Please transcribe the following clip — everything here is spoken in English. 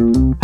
box